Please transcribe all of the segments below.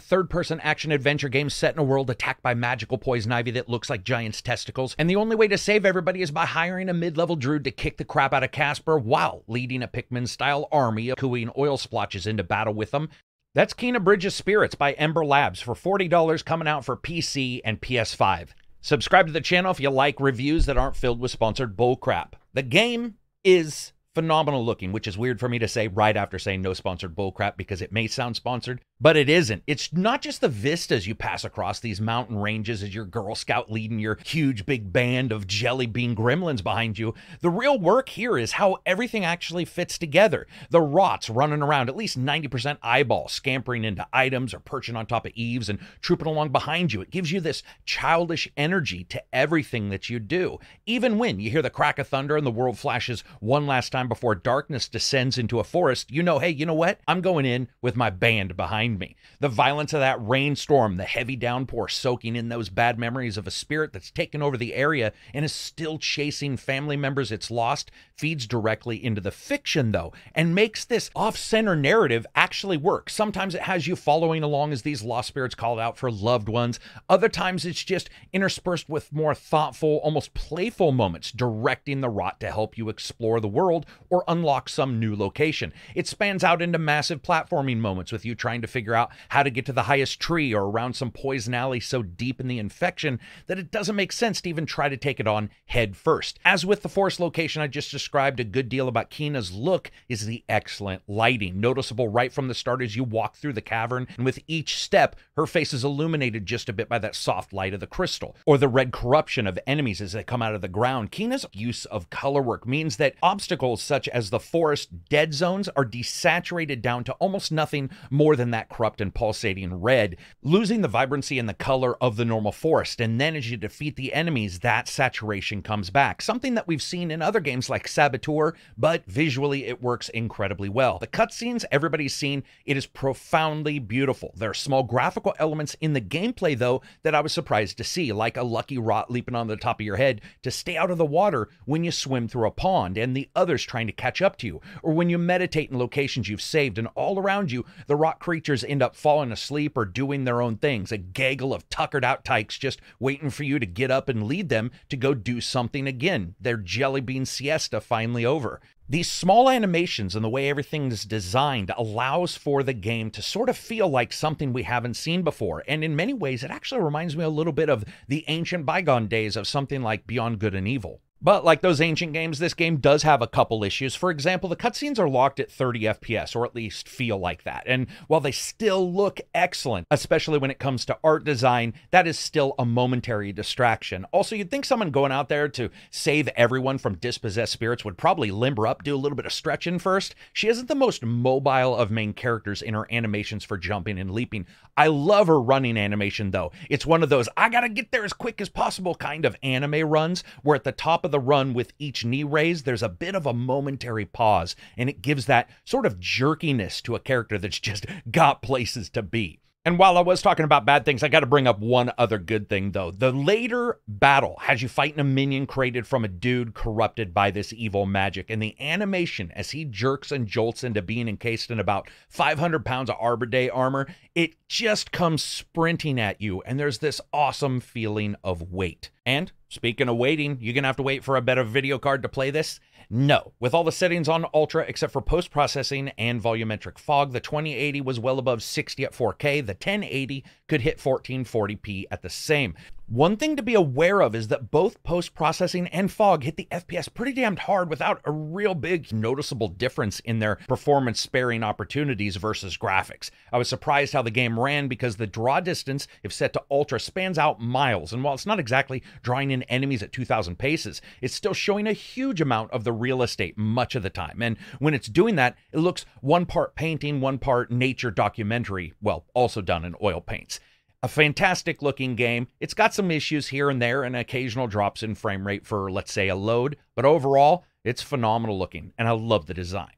a third person action adventure game set in a world attacked by magical poison ivy that looks like giants' testicles. And the only way to save everybody is by hiring a mid level druid to kick the crap out of Casper while leading a Pikmin style army of cooing oil splotches into battle with them. That's Kena Bridge of Spirits by Ember Labs for $40 coming out for PC and PS5. Subscribe to the channel if you like reviews that aren't filled with sponsored bullcrap. The game is phenomenal looking, which is weird for me to say right after saying no sponsored bullcrap because it may sound sponsored, but it isn't. It's not just the vistas you pass across these mountain ranges as your Girl Scout leading your huge big band of jelly bean gremlins behind you. The real work here is how everything actually fits together. The rots running around, at least 90% eyeball, scampering into items or perching on top of eaves and trooping along behind you. It gives you this childish energy to everything that you do. Even when you hear the crack of thunder and the world flashes one last time time before darkness descends into a forest, you know, hey, you know what? I'm going in with my band behind me. The violence of that rainstorm, the heavy downpour soaking in those bad memories of a spirit that's taken over the area and is still chasing family members it's lost feeds directly into the fiction, though, and makes this off center narrative actually work. Sometimes it has you following along as these lost spirits call out for loved ones. Other times it's just interspersed with more thoughtful, almost playful moments, directing the rot to help you explore the world or unlock some new location. It spans out into massive platforming moments with you trying to figure out how to get to the highest tree or around some poison alley so deep in the infection that it doesn't make sense to even try to take it on head first. As with the forest location I just described, a good deal about Kena's look is the excellent lighting, noticeable right from the start as you walk through the cavern, and with each step, her face is illuminated just a bit by that soft light of the crystal, or the red corruption of enemies as they come out of the ground. Kena's use of color work means that obstacles such as the forest dead zones are desaturated down to almost nothing more than that corrupt and pulsating red, losing the vibrancy and the color of the normal forest. And then as you defeat the enemies, that saturation comes back. Something that we've seen in other games like Saboteur, but visually it works incredibly well. The cutscenes everybody's seen, it is profoundly beautiful. There are small graphical elements in the gameplay, though, that I was surprised to see, like a lucky rot leaping on the top of your head to stay out of the water when you swim through a pond, and the others trying to catch up to you, or when you meditate in locations you've saved and all around you, the Rot creatures end up falling asleep or doing their own things, a gaggle of tuckered out tykes just waiting for you to get up and lead them to go do something again. Their jelly bean siesta finally over. These small animations and the way everything is designed allows for the game to sort of feel like something we haven't seen before. And in many ways, it actually reminds me a little bit of the ancient bygone days of something like Beyond Good and Evil. But like those ancient games, this game does have a couple issues. For example, the cutscenes are locked at 30 FPS, or at least feel like that. And while they still look excellent, especially when it comes to art design, that is still a momentary distraction. Also, you'd think someone going out there to save everyone from dispossessed spirits would probably limber up, do a little bit of stretching first. She isn't the most mobile of main characters in her animations for jumping and leaping. I love her running animation, though. It's one of those, I gotta get there as quick as possible kind of anime runs, where at the top of of the run with each knee raise, there's a bit of a momentary pause, and it gives that sort of jerkiness to a character that's just got places to be. And while I was talking about bad things, I got to bring up one other good thing, though. The later battle has you fighting a minion created from a dude corrupted by this evil magic. And the animation as he jerks and jolts into being encased in about 500 pounds of Arbor Day armor, it just comes sprinting at you. And there's this awesome feeling of weight. And speaking of waiting, you're going to have to wait for a better video card to play this. No, with all the settings on Ultra except for post processing and volumetric fog, the 2080 was well above 60 at 4K. The 1080 could hit 1440p at the same. One thing to be aware of is that both post processing and fog hit the FPS pretty damned hard without a real big noticeable difference in their performance sparing opportunities versus graphics. I was surprised how the game ran because the draw distance, if set to ultra, spans out miles. And while it's not exactly drawing in enemies at 2,000 paces, it's still showing a huge amount of the real estate much of the time. And when it's doing that, it looks one part painting, one part nature documentary, well, also done in oil paints a fantastic looking game. It's got some issues here and there and occasional drops in frame rate for, let's say, a load, but overall, it's phenomenal looking, and I love the design.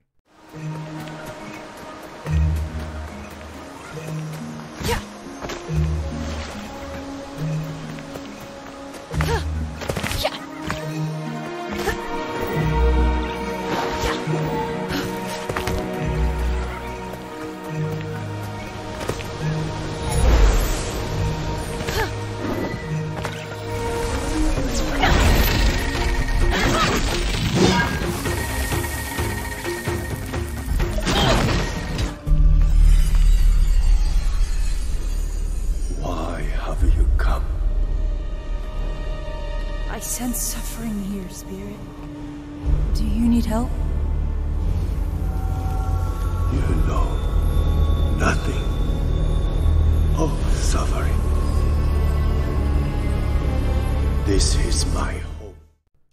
Sense suffering here, Spirit. Do you need help? You know nothing of suffering. This is my home.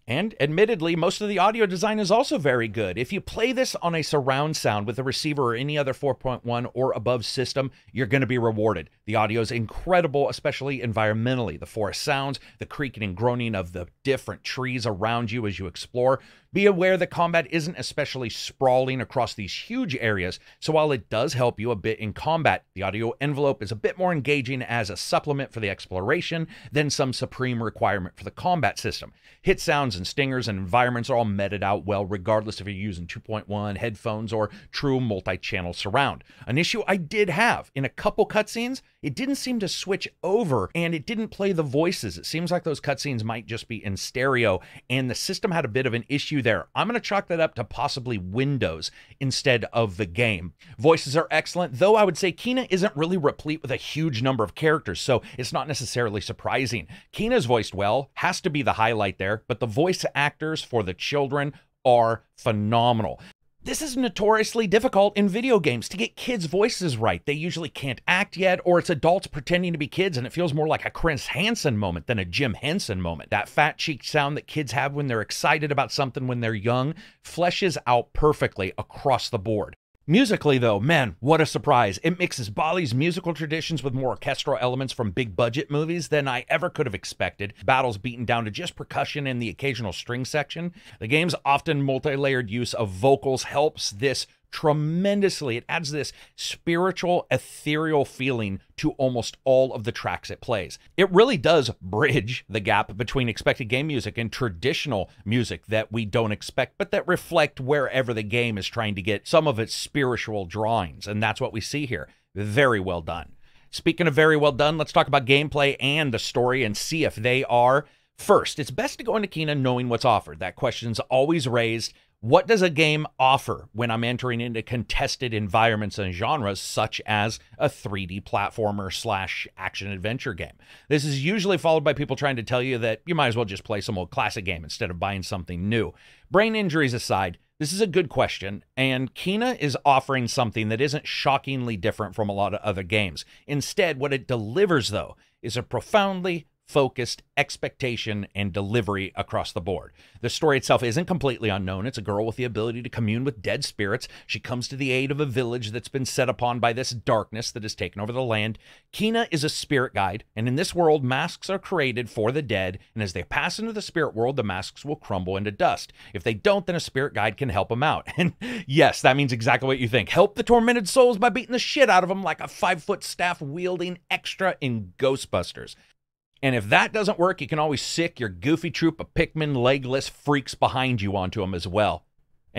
And admittedly, most of the audio design is also very good. If you play this on a surround sound with a receiver or any other 4.1 or above system, you're going to be rewarded. The audio is incredible, especially environmentally. The forest sounds, the creaking and groaning of the different trees around you as you explore. Be aware that combat isn't especially sprawling across these huge areas, so while it does help you a bit in combat, the audio envelope is a bit more engaging as a supplement for the exploration than some supreme requirement for the combat system. Hit sounds and stingers and environments are all meted out well, regardless if you're using 2.1 headphones or true multi channel surround. An issue I did have in a couple cutscenes, it didn't seem to switch over and it didn't play the voices. It seems like those cutscenes might just be in stereo, and the system had a bit of an issue there. I'm going to chalk that up to possibly Windows instead of the game. Voices are excellent, though I would say Kena isn't really replete with a huge number of characters, so it's not necessarily surprising. Kena's voiced well, has to be the highlight there, but the voice actors for the children are phenomenal. This is notoriously difficult in video games to get kids' voices right. They usually can't act yet, or it's adults pretending to be kids, and it feels more like a Chris Hansen moment than a Jim Henson moment. That fat cheeked sound that kids have when they're excited about something when they're young fleshes out perfectly across the board. Musically, though, man, what a surprise. It mixes Bali's musical traditions with more orchestral elements from big budget movies than I ever could have expected. Battles beaten down to just percussion and the occasional string section. The game's often multi layered use of vocals helps this tremendously. It adds this spiritual, ethereal feeling to almost all of the tracks it plays. It really does bridge the gap between expected game music and traditional music that we don't expect, but that reflect wherever the game is trying to get some of its spiritual drawings. And that's what we see here. Very well done. Speaking of very well done, let's talk about gameplay and the story and see if they are. First, it's best to go into Kena knowing what's offered. That question's always raised. What does a game offer when I'm entering into contested environments and genres such as a 3D platformer slash action adventure game? This is usually followed by people trying to tell you that you might as well just play some old classic game instead of buying something new. Brain injuries aside, this is a good question, and Kena is offering something that isn't shockingly different from a lot of other games. Instead, what it delivers, though, is a profoundly focused expectation and delivery across the board. The story itself isn't completely unknown. It's a girl with the ability to commune with dead spirits. She comes to the aid of a village that's been set upon by this darkness that has taken over the land. Kena is a spirit guide, and in this world, masks are created for the dead, and as they pass into the spirit world, the masks will crumble into dust. If they don't, then a spirit guide can help them out. And yes, that means exactly what you think. Help the tormented souls by beating the shit out of them like a five foot staff wielding extra in Ghostbusters. And if that doesn't work, you can always sic your goofy troop of Pikmin legless freaks behind you onto them as well.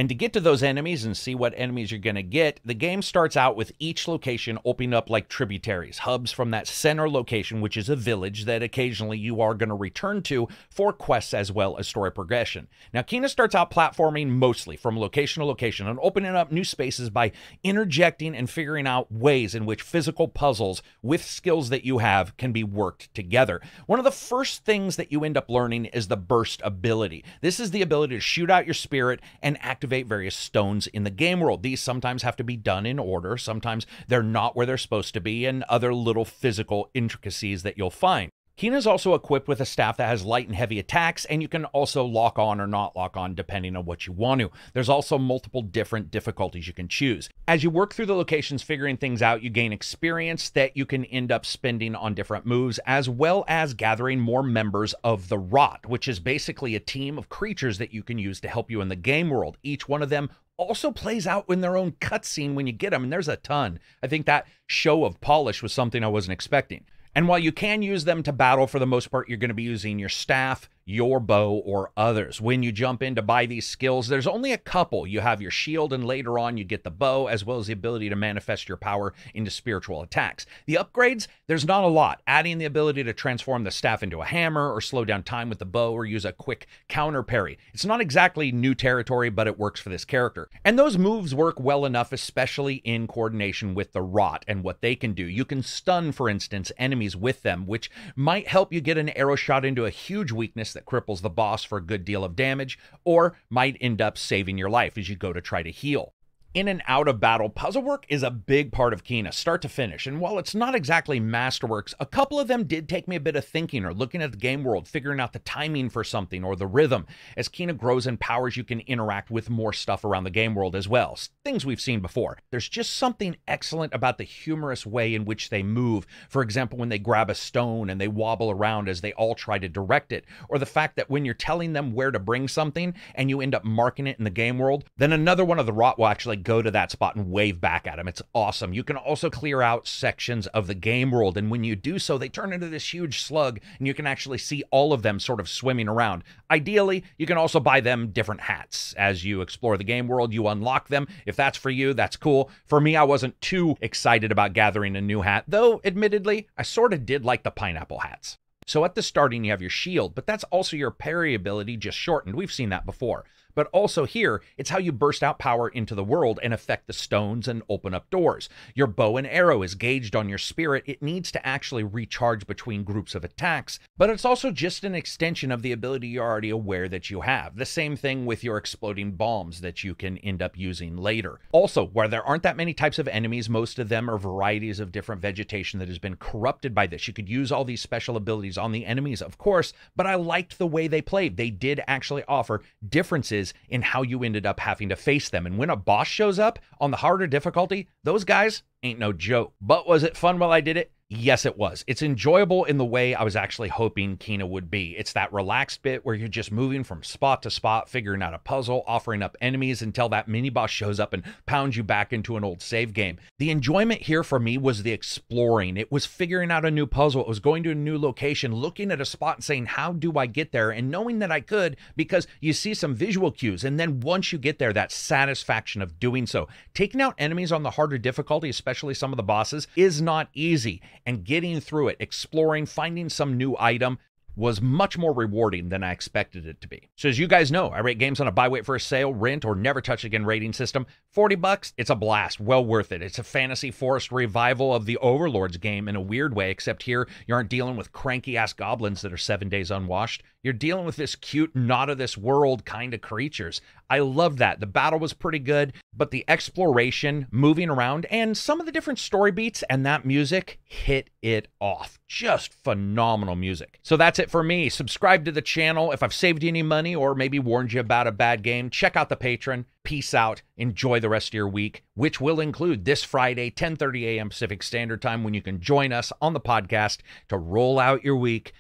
And to get to those enemies and see what enemies you're going to get, the game starts out with each location opening up like tributaries, hubs from that center location, which is a village that occasionally you are going to return to for quests as well as story progression. Now, Kena starts out platforming mostly from location to location and opening up new spaces by interjecting and figuring out ways in which physical puzzles with skills that you have can be worked together. One of the first things that you end up learning is the burst ability. This is the ability to shoot out your spirit and act activate various stones in the game world. These sometimes have to be done in order, sometimes they're not where they're supposed to be, and other little physical intricacies that you'll find. Kena is also equipped with a staff that has light and heavy attacks, and you can also lock on or not lock on depending on what you want to. There's also multiple different difficulties you can choose. As you work through the locations figuring things out, you gain experience that you can end up spending on different moves, as well as gathering more members of the Rot, which is basically a team of creatures that you can use to help you in the game world. Each one of them also plays out in their own cutscene when you get them, and there's a ton. I think that show of polish was something I wasn't expecting. And while you can use them to battle, for the most part, you're going to be using your staff, your bow, or others. When you jump in to buy these skills, there's only a couple. You have your shield, and later on, you get the bow, as well as the ability to manifest your power into spiritual attacks. The upgrades, there's not a lot. Adding the ability to transform the staff into a hammer, or slow down time with the bow, or use a quick counter parry. It's not exactly new territory, but it works for this character. And those moves work well enough, especially in coordination with the Rot and what they can do. You can stun, for instance, enemies with them, which might help you get an arrow shot into a huge weakness that cripples the boss for a good deal of damage, or might end up saving your life as you go to try to heal in and out of battle, puzzle work is a big part of Kena, start to finish. And while it's not exactly masterworks, a couple of them did take me a bit of thinking or looking at the game world, figuring out the timing for something or the rhythm. As Kena grows in powers, you can interact with more stuff around the game world as well, things we've seen before. There's just something excellent about the humorous way in which they move. For example, when they grab a stone and they wobble around as they all try to direct it, or the fact that when you're telling them where to bring something and you end up marking it in the game world, then another one of the rot will actually go to that spot and wave back at them. It's awesome. You can also clear out sections of the game world, and when you do so, they turn into this huge slug, and you can actually see all of them sort of swimming around. Ideally, you can also buy them different hats. As you explore the game world, you unlock them. If that's for you, that's cool. For me, I wasn't too excited about gathering a new hat, though, admittedly, I sort of did like the pineapple hats. So at the starting, you have your shield, but that's also your parry ability just shortened. We've seen that before. But also here, it's how you burst out power into the world and affect the stones and open up doors. Your bow and arrow is gauged on your spirit. It needs to actually recharge between groups of attacks, but it's also just an extension of the ability you're already aware that you have. The same thing with your exploding bombs that you can end up using later. Also, where there aren't that many types of enemies, most of them are varieties of different vegetation that has been corrupted by this. You could use all these special abilities on the enemies, of course, but I liked the way they played. They did actually offer differences in how you ended up having to face them. And when a boss shows up on the harder difficulty, those guys ain't no joke. But was it fun while I did it? Yes, it was. It's enjoyable in the way I was actually hoping Kena would be. It's that relaxed bit where you're just moving from spot to spot, figuring out a puzzle, offering up enemies until that mini boss shows up and pounds you back into an old save game. The enjoyment here for me was the exploring. It was figuring out a new puzzle. It was going to a new location, looking at a spot and saying, How do I get there? And knowing that I could because you see some visual cues. And then once you get there, that satisfaction of doing so. Taking out enemies on the harder difficulty, especially some of the bosses, is not easy and getting through it, exploring, finding some new item was much more rewarding than I expected it to be. So as you guys know, I rate games on a buy wait for a sale, rent or never touch again rating system. 40 bucks, it's a blast, well worth it. It's a fantasy forest revival of the Overlords game in a weird way, except here you aren't dealing with cranky ass goblins that are 7 days unwashed. You're dealing with this cute, not of this world kind of creatures. I love that. The battle was pretty good, but the exploration, moving around, and some of the different story beats and that music hit it off. Just phenomenal music. So that's it for me. Subscribe to the channel. If I've saved you any money or maybe warned you about a bad game, check out the Patreon. Peace out. Enjoy the rest of your week, which will include this Friday, 10:30 a.m. Pacific Standard Time, when you can join us on the podcast to roll out your week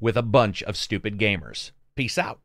with a bunch of stupid gamers. Peace out.